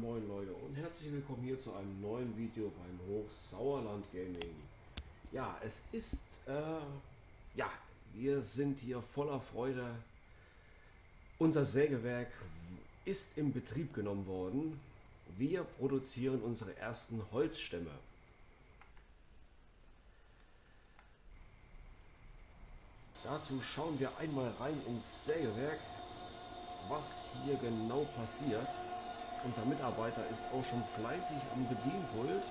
moin Leute und herzlich willkommen hier zu einem neuen Video beim Hochsauerland Gaming. Ja, es ist, äh, ja, wir sind hier voller Freude. Unser Sägewerk ist in Betrieb genommen worden. Wir produzieren unsere ersten Holzstämme. Dazu schauen wir einmal rein ins Sägewerk, was hier genau passiert. Unser Mitarbeiter ist auch schon fleißig am Bedienpult.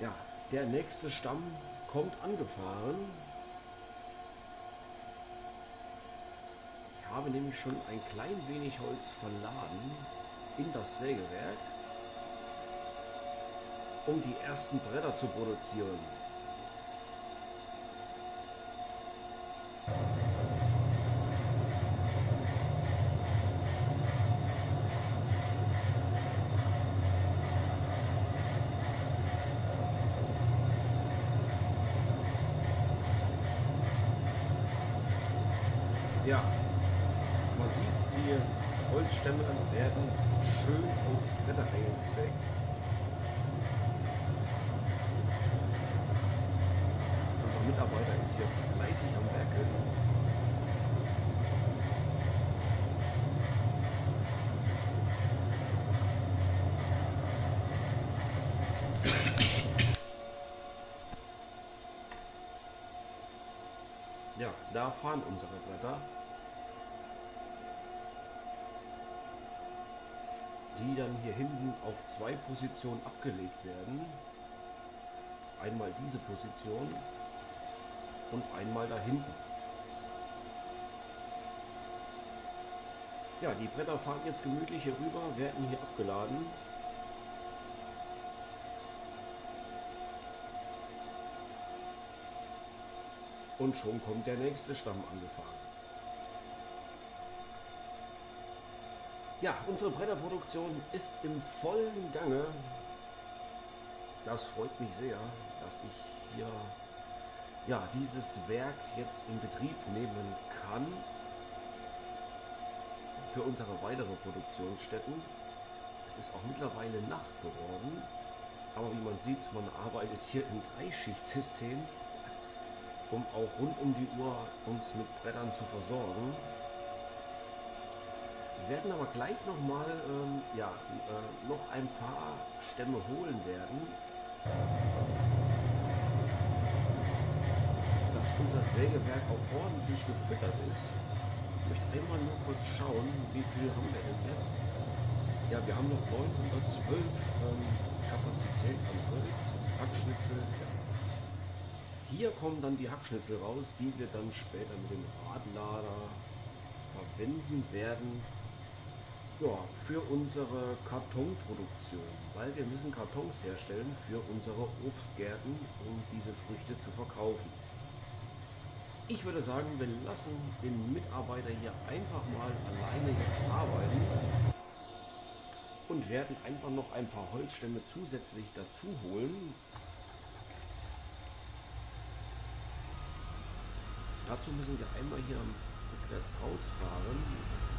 Ja, der nächste Stamm kommt angefahren. Ich habe nämlich schon ein klein wenig Holz verladen in das Sägewerk, um die ersten Bretter zu produzieren. Ja, man sieht, die Holzstämme werden schön auf Bretter eingesägt. Unser Mitarbeiter ist hier fleißig am Werkeln. Ja, da fahren unsere Bretter. Dann hier hinten auf zwei Positionen abgelegt werden. Einmal diese Position und einmal da hinten. Ja, die Bretter fahren jetzt gemütlich hier rüber, werden hier abgeladen. Und schon kommt der nächste Stamm angefahren. Ja, unsere Bretterproduktion ist im vollen Gange. Das freut mich sehr, dass ich hier ja, dieses Werk jetzt in Betrieb nehmen kann für unsere weitere Produktionsstätten. Es ist auch mittlerweile Nacht geworden, aber wie man sieht, man arbeitet hier im Dreischichtsystem um auch rund um die Uhr uns mit Brettern zu versorgen. Werden aber gleich noch mal ähm, ja, äh, noch ein paar Stämme holen werden, dass unser Sägewerk auch ordentlich gefüttert ist. Ich möchte einmal nur kurz schauen, wie viel haben wir denn jetzt? Ja, wir haben noch 912 ähm, Kapazität an Holz, Hackschnitzel, ja, hier kommen dann die Hackschnitzel raus, die wir dann später mit dem Radlader verwenden werden ja, für unsere Kartonproduktion, weil wir müssen Kartons herstellen für unsere Obstgärten, um diese Früchte zu verkaufen. Ich würde sagen, wir lassen den Mitarbeiter hier einfach mal alleine jetzt arbeiten und werden einfach noch ein paar Holzstämme zusätzlich dazu holen, Dazu müssen wir einmal hier rückwärts rausfahren.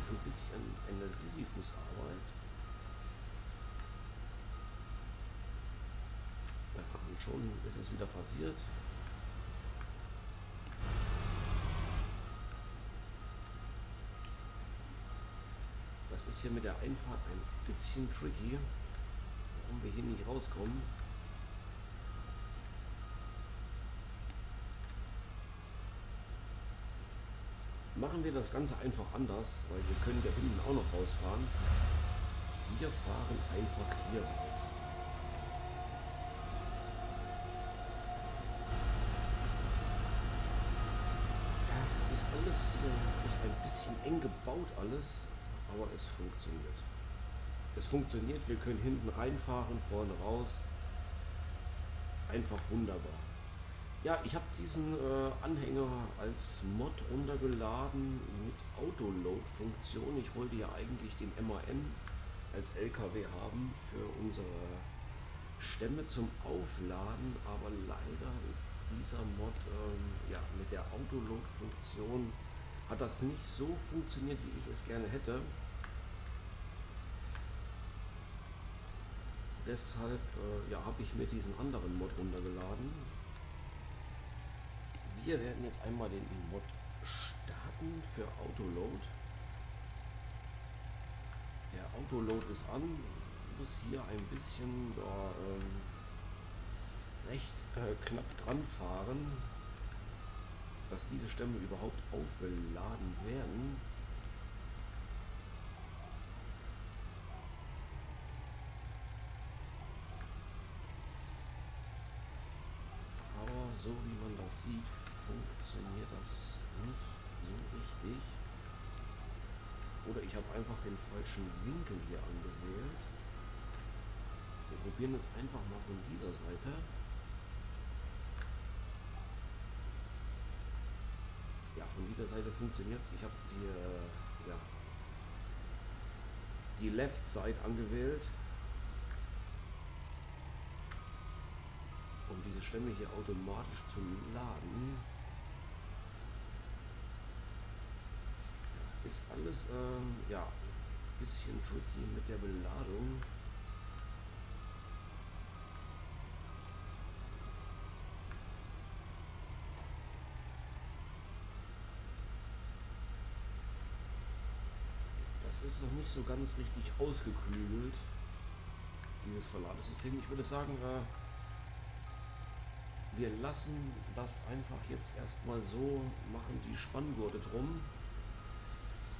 Ein bisschen eine Sisyphus-Arbeit. Ja, und schon ist es wieder passiert. Das ist hier mit der Einfahrt ein bisschen tricky, warum wir hier nicht rauskommen. Machen wir das Ganze einfach anders, weil wir können da hinten auch noch rausfahren. Wir fahren einfach hier raus. Ja, das ist alles äh, ein bisschen eng gebaut alles, aber es funktioniert. Es funktioniert, wir können hinten reinfahren, vorne raus. Einfach wunderbar. Ja, ich habe diesen äh, Anhänger als Mod runtergeladen mit Autoload-Funktion. Ich wollte ja eigentlich den MAN als LKW haben für unsere Stämme zum Aufladen, aber leider ist dieser Mod ähm, ja, mit der Autoload-Funktion hat das nicht so funktioniert, wie ich es gerne hätte. deshalb äh, ja, habe ich mir diesen anderen Mod runtergeladen. Wir werden jetzt einmal den Mod starten für Autoload. Der Autoload ist an, muss hier ein bisschen ja, ähm, recht äh, knapp dran fahren, dass diese Stämme überhaupt aufgeladen werden. Aber so wie man das sieht, funktioniert das nicht so richtig. Oder ich habe einfach den falschen Winkel hier angewählt. Wir probieren es einfach mal von dieser Seite. Ja, von dieser Seite funktioniert es. Ich habe die, äh, ja, die Left Side angewählt. Um diese Stämme hier automatisch zu laden. Ist alles ähm, ja ein bisschen tricky mit der Beladung. Das ist noch nicht so ganz richtig ausgeklügelt, dieses Verladesystem. Ich würde sagen, äh, wir lassen das einfach jetzt erstmal so, machen die Spanngurte drum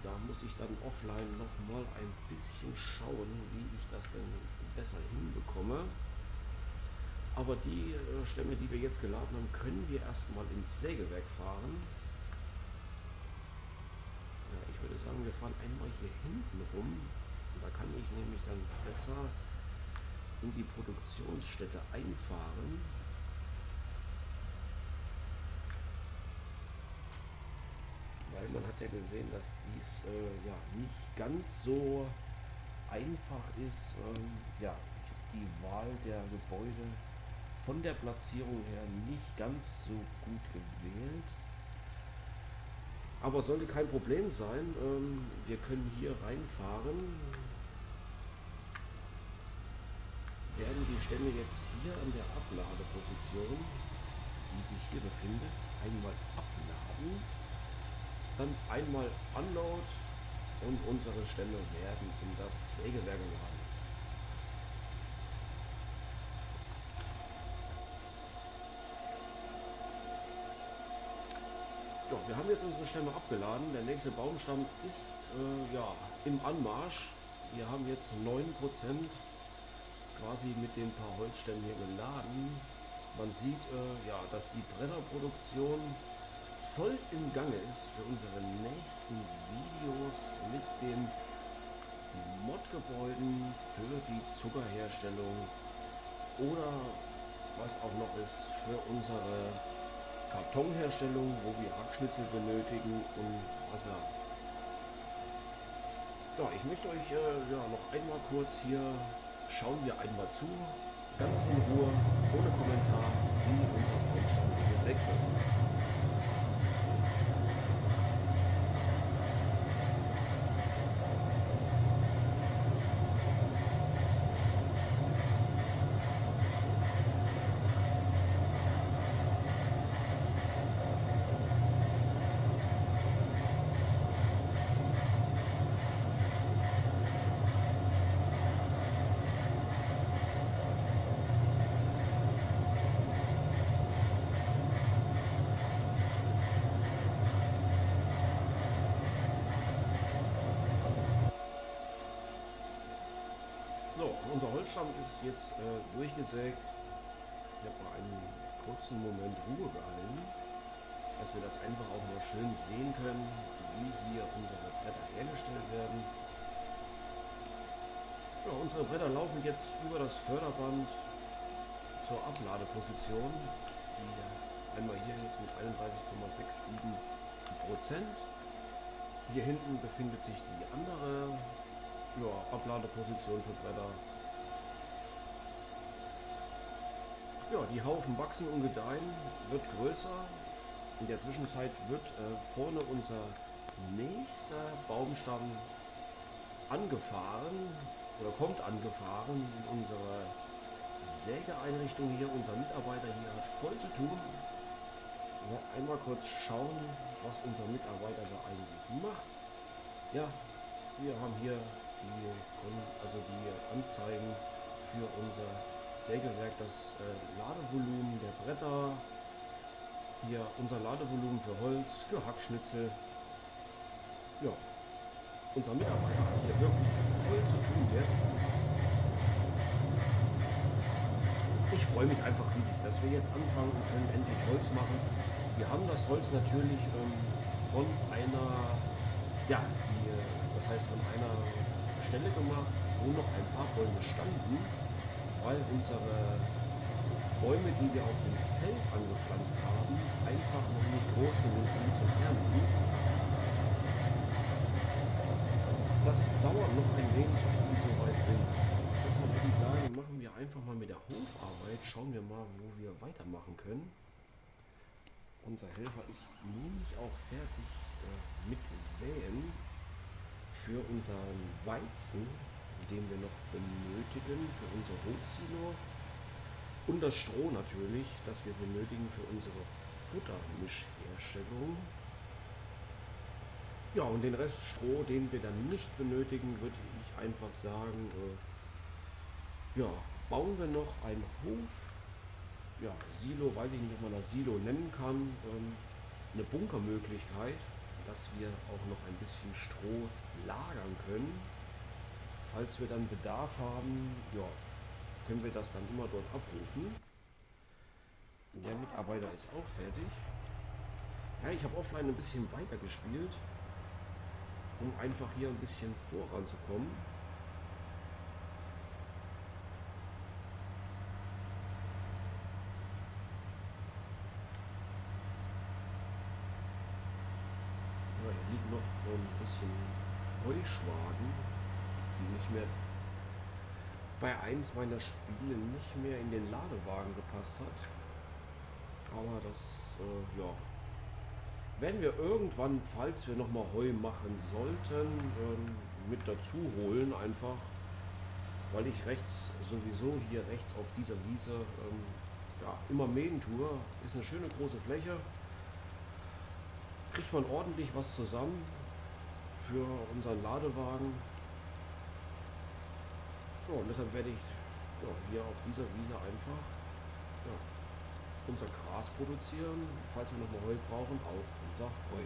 da muss ich dann offline noch mal ein bisschen schauen, wie ich das denn besser hinbekomme. Aber die äh, Stämme, die wir jetzt geladen haben, können wir erstmal ins Sägewerk fahren. Ja, ich würde sagen, wir fahren einmal hier hinten rum. Da kann ich nämlich dann besser in die Produktionsstätte einfahren. Weil man hat ja gesehen, dass dies äh, ja nicht ganz so einfach ist. Ähm, ja, ich habe die Wahl der Gebäude von der Platzierung her nicht ganz so gut gewählt. Aber sollte kein Problem sein. Ähm, wir können hier reinfahren. Werden die Stämme jetzt hier an der Abladeposition, die sich hier befindet, einmal abladen dann einmal Unload und unsere Stämme werden in das Sägewerk geladen. So, wir haben jetzt unsere Stämme abgeladen. Der nächste Baumstamm ist äh, ja, im Anmarsch. Wir haben jetzt 9% quasi mit den paar Holzstämmen hier geladen. Man sieht, äh, ja, dass die Brennerproduktion voll im Gange ist für unsere nächsten Videos mit den Modgebäuden für die Zuckerherstellung oder was auch noch ist für unsere Kartonherstellung, wo wir Hackschnitzel benötigen und Wasser. Ja, ich möchte euch äh, ja, noch einmal kurz hier schauen wir einmal zu, ganz in Ruhe, ohne Kommentar, wie unser Baumstamm gesägt wird. Unser Holzstamm ist jetzt äh, durchgesägt. Ich habe mal einen kurzen Moment Ruhe gehalten, dass wir das einfach auch mal schön sehen können, wie hier unsere Bretter hergestellt werden. Ja, unsere Bretter laufen jetzt über das Förderband zur Abladeposition, die einmal hier jetzt mit 31,67 Prozent. Hier hinten befindet sich die andere ja, Abladeposition für Bretter Ja, die Haufen wachsen und gedeihen, wird größer. In der Zwischenzeit wird äh, vorne unser nächster Baumstamm angefahren. oder kommt angefahren in unserer Sägeeinrichtung hier. Unser Mitarbeiter hier hat voll zu tun. Ja, einmal kurz schauen, was unser Mitarbeiter da eigentlich macht. Ja, wir haben hier die, also die Anzeigen für unser Sägewerk, das äh, Ladevolumen der Bretter, hier unser Ladevolumen für Holz, für Hackschnitzel. Ja, unser Mitarbeiter hat hier wirklich voll zu tun jetzt. Ich freue mich einfach riesig, dass wir jetzt anfangen und können endlich Holz machen. Wir haben das Holz natürlich ähm, von einer, ja, die, das heißt von einer Stelle gemacht, wo noch ein paar Bäume standen, weil unsere Bäume, die wir auf dem Feld angepflanzt haben, einfach noch nicht groß genug sind zum Ernten. Das dauert noch ein wenig, bis die so weit sind. Deshalb würde ich sagen, machen wir einfach mal mit der Hofarbeit, schauen wir mal, wo wir weitermachen können. Unser Helfer ist nämlich auch fertig äh, mit Säen für unseren Weizen, den wir noch benötigen für unser Hofsilo. Und das Stroh natürlich, das wir benötigen für unsere Futtermischherstellung. Ja, und den Rest Stroh, den wir dann nicht benötigen, würde ich einfach sagen, äh, ja, bauen wir noch einen Hof, ja, Silo, weiß ich nicht, ob man das Silo nennen kann, ähm, eine Bunkermöglichkeit, dass wir auch noch ein bisschen Stroh lagern können. Falls wir dann Bedarf haben, ja, können wir das dann immer dort abrufen. Der Mitarbeiter ist auch fertig. Ja, ich habe offline ein bisschen weiter gespielt, um einfach hier ein bisschen voranzukommen. Ja, hier liegt noch ein bisschen Heuschwaden, die nicht mehr bei eins meiner Spiele nicht mehr in den Ladewagen gepasst hat. Aber das, äh, ja, werden wir irgendwann, falls wir nochmal Heu machen sollten, ähm, mit dazu holen einfach, weil ich rechts sowieso hier rechts auf dieser Wiese ähm, ja, immer mähen tue. Ist eine schöne große Fläche. Kriegt man ordentlich was zusammen für unseren Ladewagen. So, und deshalb werde ich ja, hier auf dieser Wiese einfach ja, unser Gras produzieren, falls wir nochmal Heu brauchen, auch unser Heu.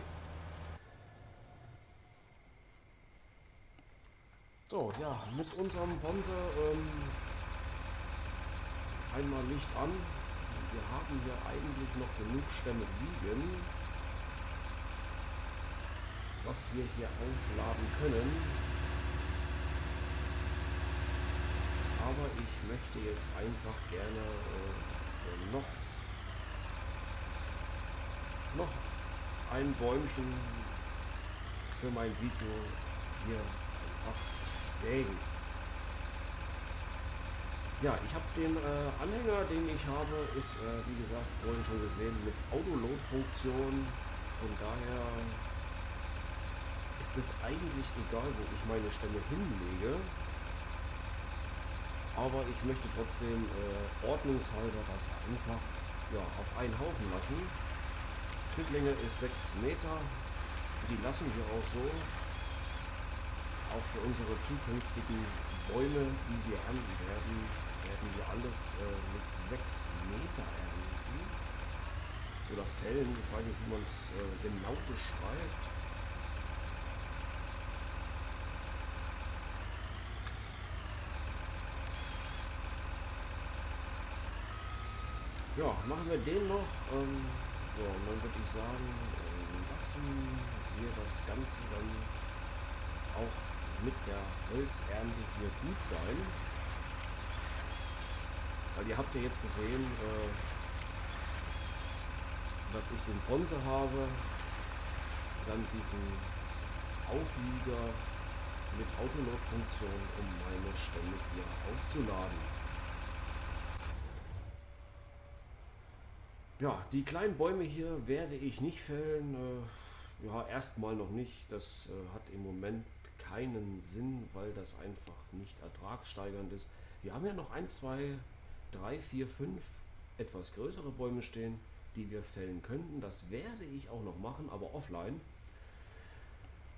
So, ja, mit unserem Bonse ähm, einmal Licht an. Wir haben hier eigentlich noch genug Stämme liegen, was wir hier aufladen können. aber ich möchte jetzt einfach gerne äh, noch, noch ein Bäumchen für mein Video hier einfach sägen. Ja, ich habe den äh, Anhänger, den ich habe, ist äh, wie gesagt vorhin schon gesehen mit Autoload-Funktion. Von daher ist es eigentlich egal, wo ich meine Stämme hinlege. Aber ich möchte trotzdem äh, ordnungshalber das einfach ja, auf einen Haufen lassen. Schnittlänge ist 6 Meter. Die lassen wir auch so. Auch für unsere zukünftigen Bäume, die wir ernten werden, werden wir alles äh, mit 6 Meter ernten. Oder Fällen, ich weiß nicht, wie man es äh, genau beschreibt. Ja, machen wir den noch. Ähm, so, und dann würde ich sagen, äh, lassen wir das Ganze dann auch mit der Holzernte hier gut sein. Weil ihr habt ja jetzt gesehen, äh, dass ich den Ponze habe, dann diesen Auflieger mit Autoload-Funktion, um meine Stämme hier aufzuladen. Ja, die kleinen Bäume hier werde ich nicht fällen. Äh, ja, erstmal noch nicht. Das äh, hat im Moment keinen Sinn, weil das einfach nicht ertragssteigernd ist. Wir haben ja noch ein, zwei, drei, vier, fünf etwas größere Bäume stehen, die wir fällen könnten. Das werde ich auch noch machen, aber offline.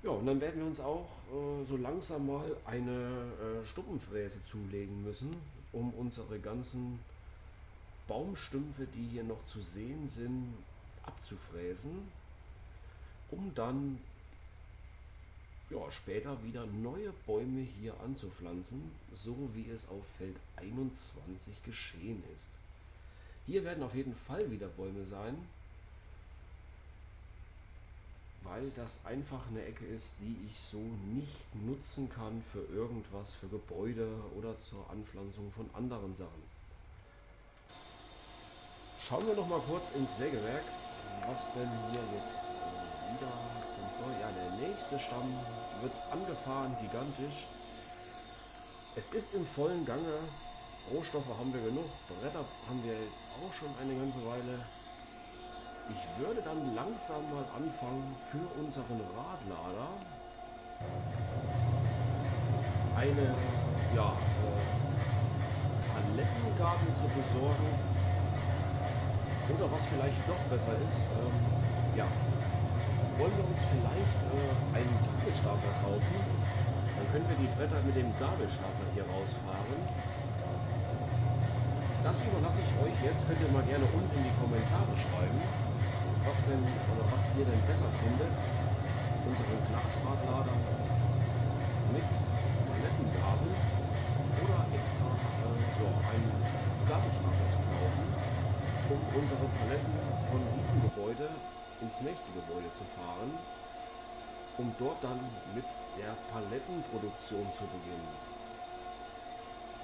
Ja, und dann werden wir uns auch äh, so langsam mal eine äh, Stuppenfräse zulegen müssen, um unsere ganzen Baumstümpfe, die hier noch zu sehen sind, abzufräsen, um dann ja, später wieder neue Bäume hier anzupflanzen, so wie es auf Feld 21 geschehen ist. Hier werden auf jeden Fall wieder Bäume sein, weil das einfach eine Ecke ist, die ich so nicht nutzen kann für irgendwas, für Gebäude oder zur Anpflanzung von anderen Sachen. Schauen wir noch mal kurz ins Sägewerk, was denn hier jetzt wieder kommt. Ja, der nächste Stamm wird angefahren, gigantisch. Es ist im vollen Gange. Rohstoffe haben wir genug, Bretter haben wir jetzt auch schon eine ganze Weile. Ich würde dann langsam mal anfangen für unseren Radlader eine ja, äh, Palettengabel zu besorgen. Oder was vielleicht noch besser ist, ähm, ja, wollen wir uns vielleicht äh, einen Gabelstapler kaufen. Dann können wir die Bretter mit dem Gabelstapler hier rausfahren. Das überlasse ich euch jetzt. Könnt ihr mal gerne unten in die Kommentare schreiben, was denn oder was ihr denn besser findet. Unseren Glasradlader mit unsere Paletten von diesem Gebäude ins nächste Gebäude zu fahren, um dort dann mit der Palettenproduktion zu beginnen.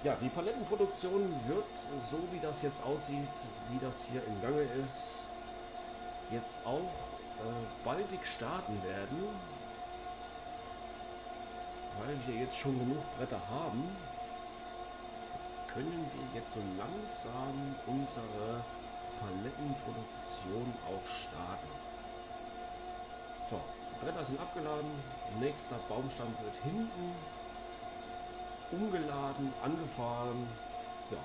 Ja, die Palettenproduktion wird, so wie das jetzt aussieht, wie das hier im Gange ist, jetzt auch äh, baldig starten werden, weil wir jetzt schon genug Bretter haben, können wir jetzt so langsam unsere Palettenproduktion auch starten. So, Bretter sind abgeladen, nächster Baumstamm wird hinten umgeladen, angefahren. Ja,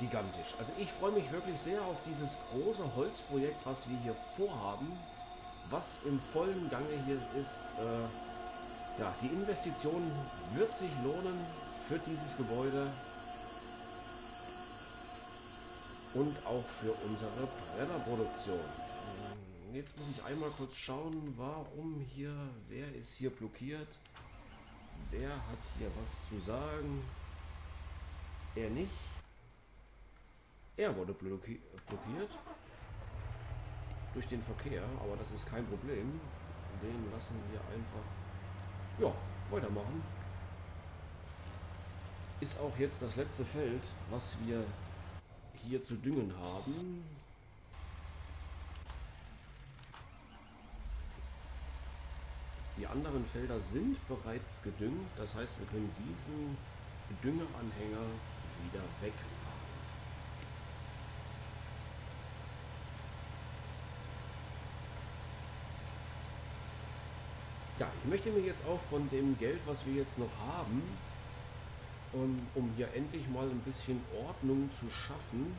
gigantisch. Also ich freue mich wirklich sehr auf dieses große Holzprojekt, was wir hier vorhaben, was im vollen Gange hier ist. Äh, ja, die Investition wird sich lohnen für dieses Gebäude und auch für unsere Brennerproduktion. Jetzt muss ich einmal kurz schauen, warum hier, wer ist hier blockiert. Wer hat hier was zu sagen? Er nicht. Er wurde blockiert durch den Verkehr, aber das ist kein Problem. Den lassen wir einfach ja, weitermachen. Ist auch jetzt das letzte Feld, was wir hier zu düngen haben. Die anderen Felder sind bereits gedüngt, das heißt wir können diesen Düngeranhänger wieder wegfahren. Ja, ich möchte mir jetzt auch von dem Geld, was wir jetzt noch haben, um, um hier endlich mal ein bisschen Ordnung zu schaffen,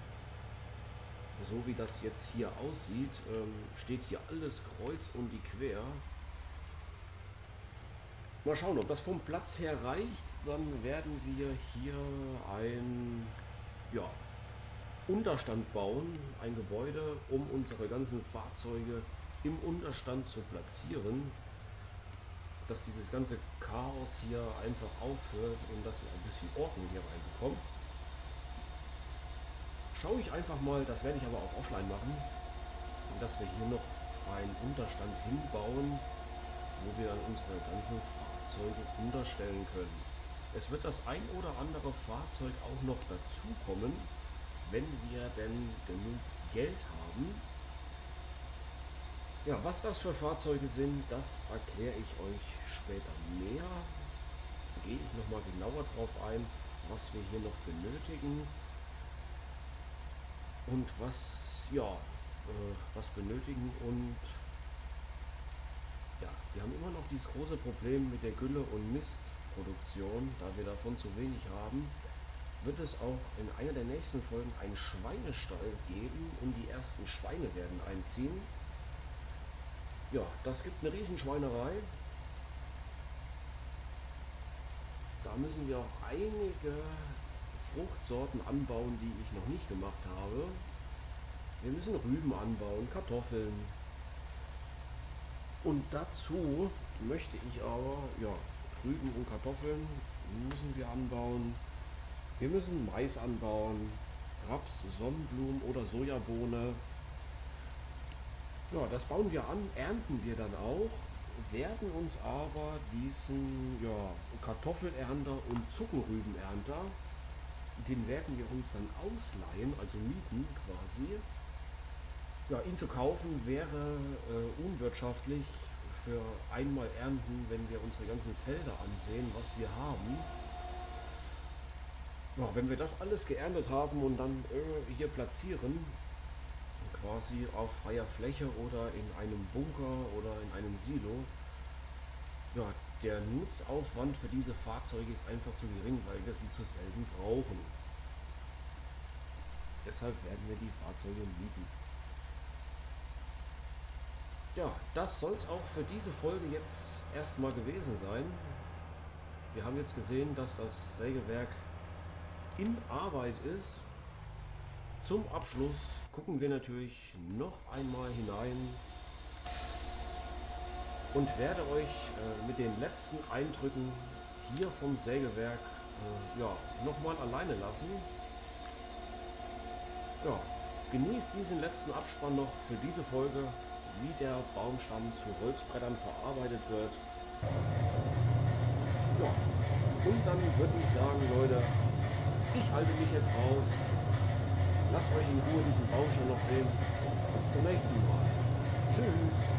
so wie das jetzt hier aussieht, ähm, steht hier alles kreuz und die quer. Mal schauen, ob das vom Platz her reicht. Dann werden wir hier ein ja, Unterstand bauen, ein Gebäude, um unsere ganzen Fahrzeuge im Unterstand zu platzieren. Dass dieses ganze Chaos hier einfach aufhört und dass wir ein bisschen Ordnung hier reinbekommen. Schaue ich einfach mal, das werde ich aber auch offline machen, dass wir hier noch einen Unterstand hinbauen, wo wir dann unsere ganzen Fahrzeuge unterstellen können. Es wird das ein oder andere Fahrzeug auch noch dazukommen, wenn wir denn genug Geld haben. Ja, was das für Fahrzeuge sind, das erkläre ich euch später mehr. Gehe ich nochmal genauer drauf ein, was wir hier noch benötigen und was, ja, äh, was benötigen und Ja, wir haben immer noch dieses große Problem mit der Gülle- und Mistproduktion, da wir davon zu wenig haben wird es auch in einer der nächsten Folgen einen Schweinestall geben und die ersten Schweine werden einziehen. Ja, das gibt eine Riesenschweinerei. Da müssen wir auch einige Fruchtsorten anbauen, die ich noch nicht gemacht habe. Wir müssen Rüben anbauen, Kartoffeln. Und dazu möchte ich aber, ja, Rüben und Kartoffeln müssen wir anbauen. Wir müssen Mais anbauen, Raps, Sonnenblumen oder Sojabohne. Ja, das bauen wir an, ernten wir dann auch, werden uns aber diesen ja, Kartoffelernter und Zuckerrübenernter, den werden wir uns dann ausleihen, also mieten quasi. Ja, ihn zu kaufen wäre äh, unwirtschaftlich für einmal ernten, wenn wir unsere ganzen Felder ansehen, was wir haben. Ja, wenn wir das alles geerntet haben und dann äh, hier platzieren, quasi auf freier Fläche oder in einem Bunker oder in einem Silo, ja, der Nutzaufwand für diese Fahrzeuge ist einfach zu gering, weil wir sie zu selten brauchen. Deshalb werden wir die Fahrzeuge mieten. Ja, das soll es auch für diese Folge jetzt erstmal gewesen sein. Wir haben jetzt gesehen, dass das Sägewerk in Arbeit ist. Zum Abschluss gucken wir natürlich noch einmal hinein und werde euch äh, mit den letzten Eindrücken hier vom Sägewerk äh, ja, nochmal alleine lassen. Ja, genießt diesen letzten Abspann noch für diese Folge, wie der Baumstamm zu Holzbrettern verarbeitet wird. Ja, und dann würde ich sagen, Leute, ich halte mich jetzt raus. Lasst euch in Ruhe diesen Baum schon noch sehen. Bis zum nächsten Mal. Tschüss.